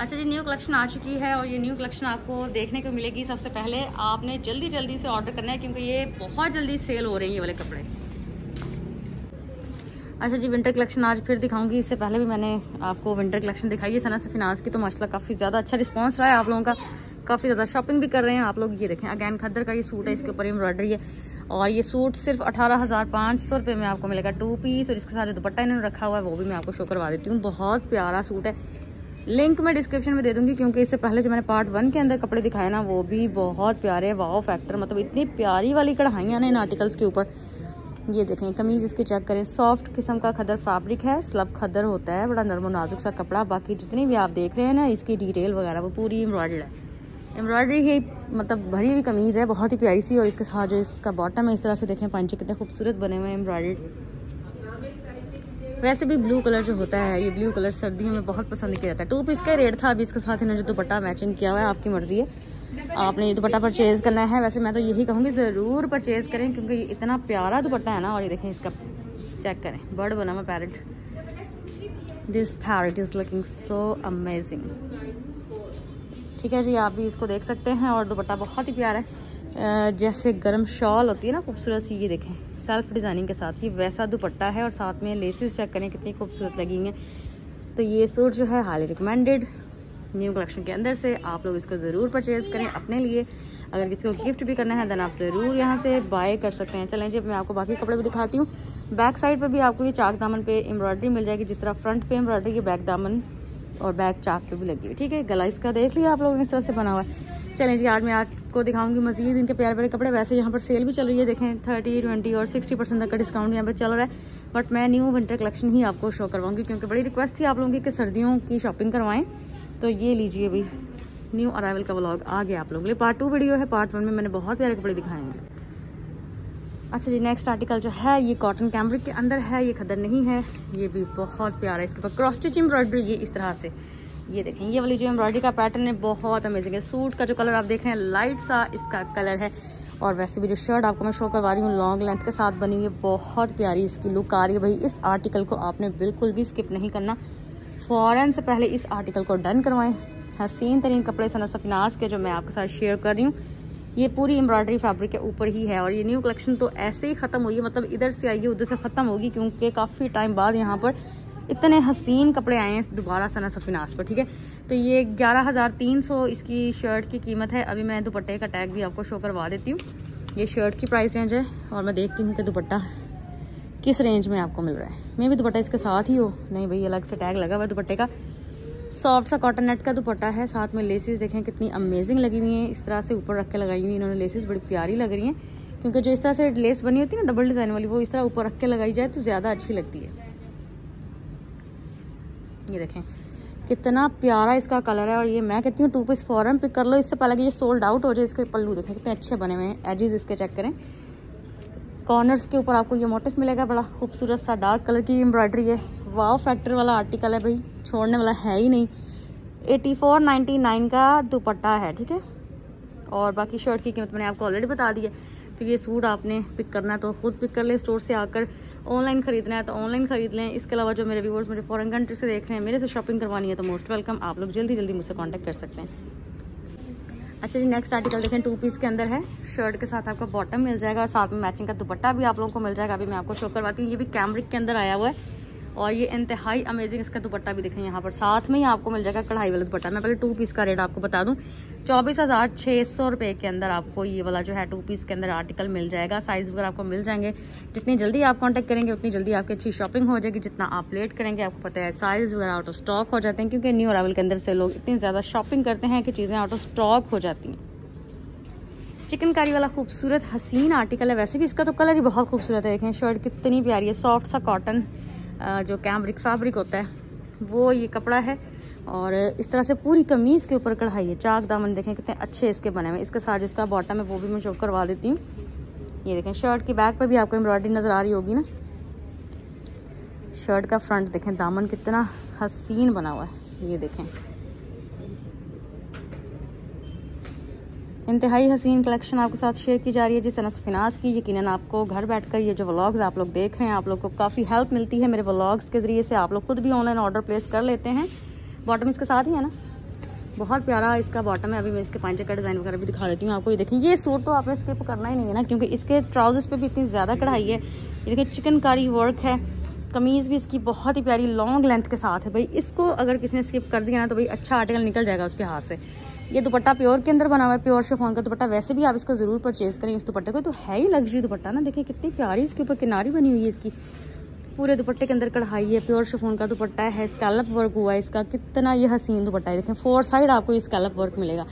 अच्छा जी new collection आ चुकी है और ये न्यू कलेक्शन आपको देखने को मिलेगी सबसे पहले। आपने जल्दी जल्दी से ऑर्डर करना है क्योंकि ये बहुत जल्दी सेल हो रहे हैं ये वाले कपड़े। अच्छा जी विंटर कलेक्शन आज फिर दिखाऊँगी। इससे पहले भी मैंने आपको विंटर कलेक्शन दिखाई है। सना से फिनांस की तो माशा काफ़ी ज़्यादा अच्छा रिस्पॉन्स रहा है। आप लोगों का काफ़ी ज़्यादा शॉपिंग भी कर रहे हैं। आप लोग ये देखें अगैन खद्दर का ये सूट है, इसके ऊपर एम्ब्रॉयडरी है। और ये सूट सिर्फ़ अठारह हज़ार पाँच सौ रुपये में आपको मिलेगा। टू पीस और इसके साथ जो दुपट्टा इन्होंने रखा हुआ है, वो भी मैं आपको शो करवा देती हूँ। बहुत प्यारा सूट है। लिंक मैं डिस्क्रिप्शन में दे दूँगी, क्योंकि इससे पहले जो मैंने पार्ट वन के अंदर कपड़े दिखाए ना, वो भी बहुत प्यारे वाओ फैक्टर मतलब इतनी प्यारी वाली कढ़ाइयाँ ना इन आर्टिकल्स के ऊपर। ये देखें, कमीज इसकी चेक करें। सॉफ्ट किस्म का खदर फैब्रिक है स्लब खदर होता है, बड़ा नरम नाजुक सा कपड़ा। बाकी जितनी भी आप देख रहे हैं ना, इसकी डिटेल वगैरह, वो पूरी एम्ब्रॉयडर्ड है। एम्ब्रॉयडरी ही मतलब भरी हुई कमीज़ है, बहुत ही प्यारी सी, और इसके साथ जो इसका बॉटम है, इस तरह से देखें, पंचे कितने खूबसूरत बने हुए हैं एम्ब्रॉयडर्ड वैसे भी ब्लू कलर जो होता है, ये ब्लू कलर सर्दियों में बहुत पसंद किया जाता है। टू पीस का रेट था, अभी इसके साथ इन्होंने जो दुपट्टा मैचिंग किया हुआ है, आपकी मर्ज़ी है। आपने ये दुपट्टा परचेज करना है। वैसे मैं तो यही कहूँगी, ज़रूर परचेज करें, क्योंकि इतना प्यारा दुपट्टा है ना, और ये देखें इसका चेक करें। बर्ड बना हुआ parrot this parrot is looking so amazing ठीक है जी, आप भी इसको देख सकते हैं, और दुपट्टा बहुत ही प्यारा है। जैसे गर्म शॉल होती है ना, खूबसूरत सी, ये देखें। सेल्फ डिज़ाइनिंग के साथ ये वैसा दुपट्टा है और साथ में लेसेस चेक करें कितनी खूबसूरत लगी हैं। तो ये सूट जो है हाईली रिकमेंडेड न्यू कलेक्शन के अंदर से आप लोग इसको ज़रूर परचेज करें अपने लिए। अगर किसी को गिफ्ट भी करना है देन आप ज़रूर यहाँ से बाय कर सकते हैं। चलें जी मैं आपको बाकी कपड़े भी दिखाती हूँ। बैक साइड पर भी आपको ये चाक दामन पे एम्ब्रॉयडरी मिल जाएगी, जिस तरह फ्रंट पे एम्ब्रॉयडरी ये बैक दामन और बैक चाक पे भी लगी हुई। ठीक है, गला इसका देख लिया आप लोगों ने, इस तरह से बना हुआ है। चलें जी, आज मैं आपको दिखाऊँगी मजीद इनके प्यारे प्यारे कपड़े। वैसे यहाँ पर सेल भी चल रही है, देखें थर्टी ट्वेंटी और सिक्सटी परसेंट तक का डिस्काउंट यहाँ पर चल रहा है। बट मैं न्यू विंटर कलेक्शन ही आपको शो करवाऊँगी, क्योंकि बड़ी रिक्वेस्ट थी आप लोगों की कि सर्दियों की शॉपिंग करवाएँ। तो ये लीजिए भाई न्यू अराइवल का ब्लॉग आ गया आप लोगों के लिए। पार्ट टू वीडियो है पार्ट वन में मैंने बहुत प्यारे कपड़े दिखाए हैं। अच्छा जी नेक्स्ट आर्टिकल जो है, ये कॉटन कैमरिक के अंदर है, ये खदर नहीं है, ये भी बहुत प्यारा है। इसके ऊपर क्रॉस स्टिच एम्ब्रॉयडरी ये इस तरह से। ये देखें, ये वाली जो एम्ब्रॉयडरी का पैटर्न है, बहुत अमेजिंग है। सूट का जो कलर आप देख रहे हैं लाइट सा इसका कलर है। और वैसे भी जो शर्ट आपको मैं शो करवा रही हूँ लॉन्ग लेंथ के साथ बनी हुई है, बहुत प्यारी इसकी लुक आ रही है। भाई, इस आर्टिकल को आपने बिल्कुल भी स्किप नहीं करना। फ़ौरन से पहले इस आर्टिकल को डन करवाएँ। हसीन तरीन कपड़े सना सफनाज के जो मैं आपके साथ शेयर कर रही हूँ, ये पूरी एम्ब्रॉयडरी फैब्रिक के ऊपर ही है। और ये न्यू कलेक्शन तो ऐसे ही ख़त्म हुई है मतलब इधर से आई है, उधर से ख़त्म होगी, क्योंकि काफ़ी टाइम बाद यहाँ पर इतने हसीन कपड़े आए हैं दोबारा सना सफिनास पर, ठीक है? तो ये ग्यारह हज़ार तीन सौ इसकी शर्ट की कीमत है। अभी मैं दुपट्टे का टैग भी आपको शो करवा देती हूँ। ये शर्ट की प्राइस रेंज है और मैं देखती हूँ कि दुपट्टा किस रेंज में आपको मिल रहा है। मैं भी दुपट्टा इसके साथ ही हो। नहीं भाई, अलग से टैग लगा हुआ है दुपट्टे का। सॉफ्ट सा कॉटन नेट का दुपट्टा है। साथ में लेसेस देखें कितनी अमेजिंग लगी हुई हैं। इस तरह से ऊपर रख के लगाई हुई इन्होंने लेसेस बड़ी प्यारी लग रही हैं। क्योंकि जो इस तरह से लेस बनी होती है ना डबल डिज़ाइन वाली, वो इस तरह ऊपर रख के लगाई जाए तो ज़्यादा अच्छी लगती है। ये देखें। कितना प्यारा इसका कलर है और ये मैं कहती हूँ टू पीस फॉरन पिक कर लो। इससे पहले कि ये सोल्ड आउट हो जाए, इसके पल्लू देखें, कितने अच्छे बने हुए हैं। एजेस इसके चेक करें। कॉर्नर्स के ऊपर आपको ये मोटिफ मिलेगा, बड़ा खूबसूरत सा डार्क कलर की एम्ब्रॉयडरी है। वाव फैक्टर वाला आर्टिकल है भाई, छोड़ने वाला है ही नहीं। एटी फोर नाइन्टी नाइन का दुपट्टा है, ठीक है? और बाकी शर्ट की कीमत मैंने आपको ऑलरेडी बता दी है। तो ये सूट आपने पिक करना है तो खुद पिक कर ले स्टोर से आकर। ऑनलाइन खरीदना है तो ऑनलाइन खरीद लें। इसके अलावा जो मेरे व्यूवर्स मेरे फॉरन कंट्री से देख रहे हैं, मेरे से शॉपिंग करवानी है तो मोस्ट वेलकम आप लोग जल्दी जल्दी मुझसे कॉन्टैक्ट कर सकते हैं। अच्छा जी नेक्स्ट आर्टिकल देखें टू पीस के अंदर है। शर्ट के साथ आपका बॉटम मिल जाएगा और साथ में मैचिंग का दुपट्टा भी आप लोगों को मिल जाएगा। अभी मैं आपको शो करवाती हूँ। ये भी कैमरिक के अंदर आया हुआ है और ये इंतहाई अमेजिंग इसका दुपट्टा भी देखें यहाँ पर। साथ में ही आपको मिल जाएगा कढ़ाई वाला दुपट्टा। मैं पहले टू पीस का रेट आपको बता दूँ। चौबीस हज़ार छः सौ रुपये के अंदर आपको ये वाला जो है टू पीस के अंदर आर्टिकल मिल जाएगा। साइज़ वगैरह आपको मिल जाएँगे। जितनी जल्दी आप कांटेक्ट करेंगे, उतनी जल्दी आपकी अच्छी शॉपिंग हो जाएगी। जितना आप लेट करेंगे, आपको पता है साइज़ वगैरह आउट ऑफ़ स्टॉक हो जाते हैं, क्योंकि न्यू अरावल के अंदर से लोग इतनी ज़्यादा शॉपिंग करते हैं कि चीज़ें आउट ऑफ़ स्टॉक हो जाती हैं। चिकनकारी वाला खूबसूरत हसीन आर्टिकल है। वैसे भी इसका तो कलर ही बहुत खूबसूरत है। देखें शर्ट कितनी प्यारी है। सॉफ्ट सा कॉटन जो कैमरिक फैब्रिक होता है, वो ये कपड़ा है। और इस तरह से पूरी कमीज़ के ऊपर कढ़ाई है। चाक दामन देखें कितने अच्छे इसके बने हुए इसके साथ जिसका बॉटम है, वो भी मैं शो करवा देती हूँ। ये देखें, शर्ट की बैक पर भी आपको एम्ब्रॉयडरी नज़र आ रही होगी ना। शर्ट का फ्रंट देखें, दामन कितना हसीन बना हुआ है। ये देखें। इंतहाई हसीन कलेक्शन आपके साथ शेयर की जा रही है। जिस तरह फिनास की यकीनन आपको घर बैठकर ये जो व्लॉग्स आप लोग देख रहे हैं, आप लोग को काफ़ी हेल्प मिलती है मेरे व्लॉग्स के ज़रिए से। आप लोग खुद भी ऑनलाइन ऑर्डर प्लेस कर लेते हैं। बॉटम इसके साथ ही है ना? बहुत प्यारा इसका बॉटम है। अभी मैं इसके पांचे का डिज़ाइन वगैरह भी दिखा देती हूँ आपको। ये देखिए, ये सूट तो आपने स्किप करना ही नहीं है ना, क्योंकि इसके ट्राउजर्स पे भी इतनी ज़्यादा कढ़ाई है। ये देखिए चिकनकारी वर्क है। कमीज़ भी इसकी बहुत ही प्यारी लॉन्ग लेंथ के साथ है। भाई, इसको अगर किसी ने स्किप कर दिया ना तो भाई अच्छा आर्टिकल निकल जाएगा उसके हाथ से। ये दुपट्टा प्योर के अंदर बना हुआ है, प्योर शेफोन का दुपट्टा। वैसे भी आप इसको ज़रूर परचेज करें, इस दुपट्टे को। तो है ही लग्जरी दुपट्टा ना। देखिए, कितनी प्यारी इसके ऊपर किनारी बनी हुई है इसकी। पूरे दुपट्टे के अंदर कढ़ाई है, प्योर शेफोन का दुपट्टा है स्कैलप वर्क हुआ है इसका। कितना ये हसीन दुपट्टा है। देखें फोर साइड आपको ये स्कैलप वर्क मिलेगा।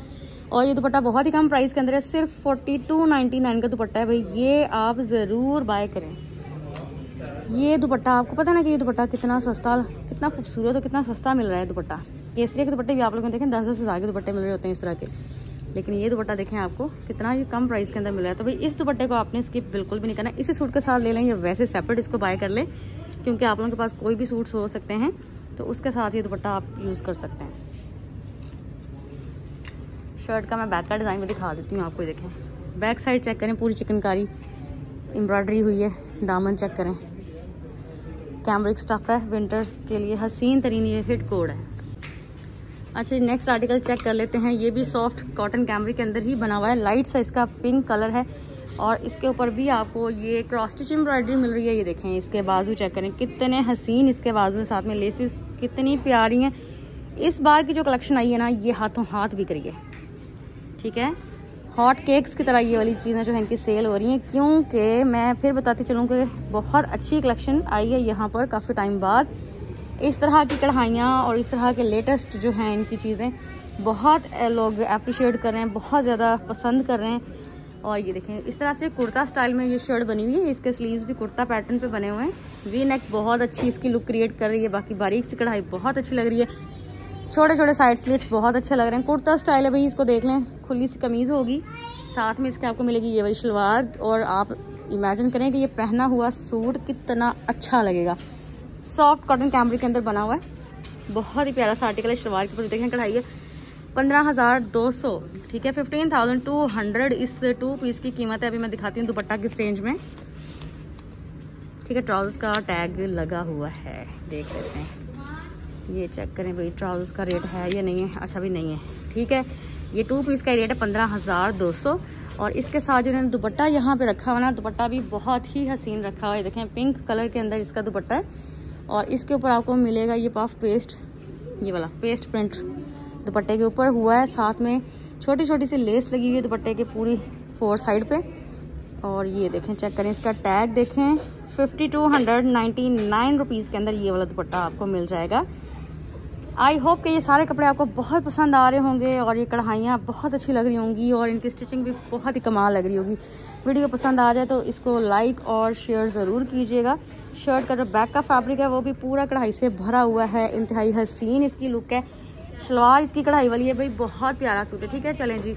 और ये दुपट्टा बहुत ही कम प्राइस के अंदर है, सिर्फ़ फोर्टी टू नाइनटी नाइन का दुपट्टा है। भाई, ये आप ज़रूर बाय करें। ये दुपट्टा, आपको पता ना कि ये दुपट्टा कितना सस्ता, कितना खूबसूरत और कितना सस्ता मिल रहा है दुपट्टा। केसरिया के दुपट्टे भी आप लोगों ने देखें, दस दस हज़ार के दुपट्टे मिल रहे होते हैं इस तरह के। लेकिन ये दुपट्टा देखें आपको, कितना ये कम प्राइस के अंदर मिल रहा है। तो भाई, इस दुपट्टे को आपने स्किप बिल्कुल भी नहीं करना। इसी सूट के साथ ले लें या वैसे सेपरेट इसको बाय कर लें। क्योंकि आप लोगों के पास कोई भी सूट्स हो सकते हैं तो उसके साथ ये दुपट्टा आप यूज़ कर सकते हैं। शर्ट का मैं बैक का डिज़ाइन भी दिखा देती हूँ आपको देखें। बैक साइड चेक करें, पूरी चिकनकारी एम्ब्रॉयडरी हुई है, दामन चेक करें। कैमरिक स्टफ़ है विंटर्स के लिए हसीन तरीन ये हिट कोड है। अच्छा नेक्स्ट आर्टिकल चेक कर लेते हैं। ये भी सॉफ्ट कॉटन कैमरे के अंदर ही बना हुआ है। लाइट सा इसका पिंक कलर है। और इसके ऊपर भी आपको ये क्रॉस स्टिच एम्ब्रॉयडरी मिल रही है, ये देखें, इसके बाजू चेक करें, कितने हसीन इसके बाजू साथ में लेसिस कितनी प्यारी हैं। इस बार की जो कलेक्शन आई है ना, ये हाथों हाथ बिक रही है। ठीक है? हॉट केक्स की तरह ये वाली चीज़ें जो है इनकी सेल हो रही हैं, क्योंकि मैं फिर बताती चलूँ कि बहुत अच्छी कलेक्शन आई है यहाँ पर काफ़ी टाइम बाद। इस तरह की कढ़ाइयाँ और इस तरह के लेटेस्ट जो हैं इनकी चीज़ें, बहुत लोग अप्रिशिएट कर रहे हैं, बहुत ज़्यादा पसंद कर रहे हैं। और ये देखें, इस तरह से कुर्ता स्टाइल में ये शर्ट बनी हुई है इसके स्लीव्स भी कुर्ता पैटर्न पे बने हुए हैं। वी नेक बहुत अच्छी इसकी लुक क्रिएट कर रही है, बाकी बारीक सी कढ़ाई बहुत अच्छी लग रही है। छोटे छोटे साइड स्लिट्स बहुत अच्छे लग रहे हैं। कुर्ता स्टाइल है भाई, इसको देख लें, खुली सी कमीज़ होगी। साथ में इसके आपको मिलेगी ये वाली शलवार और आप इमेजिन करें कि ये पहना हुआ सूट कितना अच्छा लगेगा। सॉफ्ट कॉटन कैमरे के अंदर बना हुआ है। बहुत ही प्यारा सा आर्टिकल है शलवार के ऊपर, देखें कढ़ाई है। पंद्रह हज़ार दो सौ, ठीक है? फिफ्टीन थाउज़ेंड टू हंड्रेड इस टू पीस की कीमत है। अभी मैं दिखाती हूँ दुपट्टा किस रेंज में। ठीक है ट्राउजर्स का टैग लगा हुआ है। देख लेते हैं। ये चेक करें भाई ट्राउजर्स का रेट है या नहीं है? अच्छा भी नहीं है। ठीक है, ये टू पीस का रेट है पंद्रह हज़ार दो सौ। और इसके साथ जो इन्होंने दुपट्टा यहाँ पे रखा हुआ ना, दुपट्टा भी बहुत ही हसीन रखा हुआ है। देखें पिंक कलर के अंदर इसका दुपट्टा है। और इसके ऊपर आपको मिलेगा ये पफ पेस्ट ये वाला पेस्ट प्रिंट दुपट्टे के ऊपर हुआ है, साथ में छोटी छोटी सी लेस लगी हुई है दुपट्टे के पूरी फोर साइड पे। और ये देखें, चेक करें, इसका टैग देखें fifty two hundred ninety nine rupees के अंदर ये वाला दुपट्टा आपको मिल जाएगा। आई होप कि ये सारे कपड़े आपको बहुत पसंद आ रहे होंगे और ये कढ़ाइयाँ बहुत अच्छी लग रही होंगी और इनकी स्टिचिंग भी बहुत ही कमाल लग रही होगी। वीडियो पसंद आ जाए तो इसको लाइक और शेयर ज़रूर कीजिएगा। शर्ट का जो बैक का फैब्रिक है, वो भी पूरा कढ़ाई से भरा हुआ है। इंतहाई हसीन इसकी लुक है। शलवार इसकी कढ़ाई वाली है भाई, बहुत प्यारा सूट है, ठीक है? चलें जी।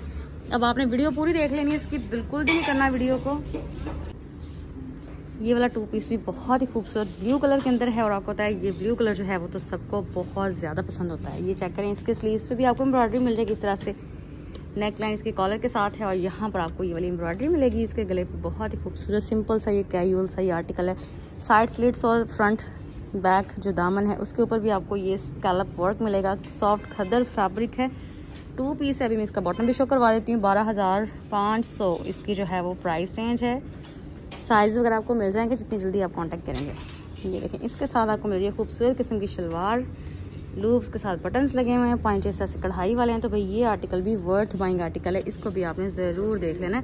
अब आपने वीडियो पूरी देख लेनी है, इसकी बिल्कुल भी नहीं करना वीडियो को। ये वाला टू पीस भी बहुत ही खूबसूरत ब्लू कलर के अंदर है, और आपको पता है, ये ब्लू कलर जो है, वो तो सबको बहुत ज़्यादा पसंद होता है। ये चेक करें, इसके स्लीव्स पे भी आपको एम्ब्रॉयडरी मिल जाएगी इस तरह से। नेक लाइन इसके कॉलर के साथ है, और यहाँ पर आपको ये वाली एम्ब्रॉयडरी मिलेगी इसके गले पर बहुत ही खूबसूरत सिंपल सा ये कैजुअल सा ये आर्टिकल है। साइड स्लीट्स और फ्रंट बैक जो दामन है, उसके ऊपर भी आपको ये स्कैलप वर्क मिलेगा। सॉफ्ट खदर फैब्रिक है। टू पीस है, अभी मैं इसका बॉटम भी शो करवा देती हूँ। बारह हज़ार पाँच सौ इसकी जो है वो प्राइस रेंज है। साइज़ वगैरह आपको मिल जाएँगे जितनी जल्दी आप कॉन्टेक्ट करेंगे। ये देखें इसके साथ आपको मिल रही है खूबसूरत किस्म की शलवार। लूप्स के साथ बटन्स लगे हुए हैं। पाँच ऐसे कढ़ाई वाले हैं। तो भाई, ये आर्टिकल भी वर्थ बाइंग आर्टिकल है। इसको भी आपने ज़रूर देख लेना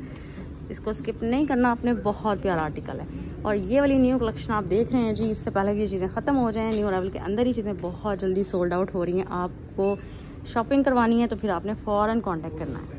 इसको स्किप नहीं करना, आपने बहुत प्यारा आर्टिकल है। और ये वाली न्यू कलेक्शन आप देख रहे हैं जी, इससे पहले ये चीज़ें ख़त्म हो जाएँ न्यू अरावल के अंदर ही चीज़ें बहुत जल्दी सोल्ड आउट हो रही हैं। आपको शॉपिंग करवानी है तो फिर आपने फ़ौरन कॉन्टैक्ट करना है।